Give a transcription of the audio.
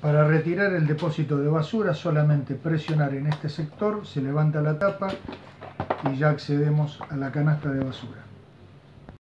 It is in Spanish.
Para retirar el depósito de basura solamente presionar en este sector, se levanta la tapa y ya accedemos a la canasta de basura.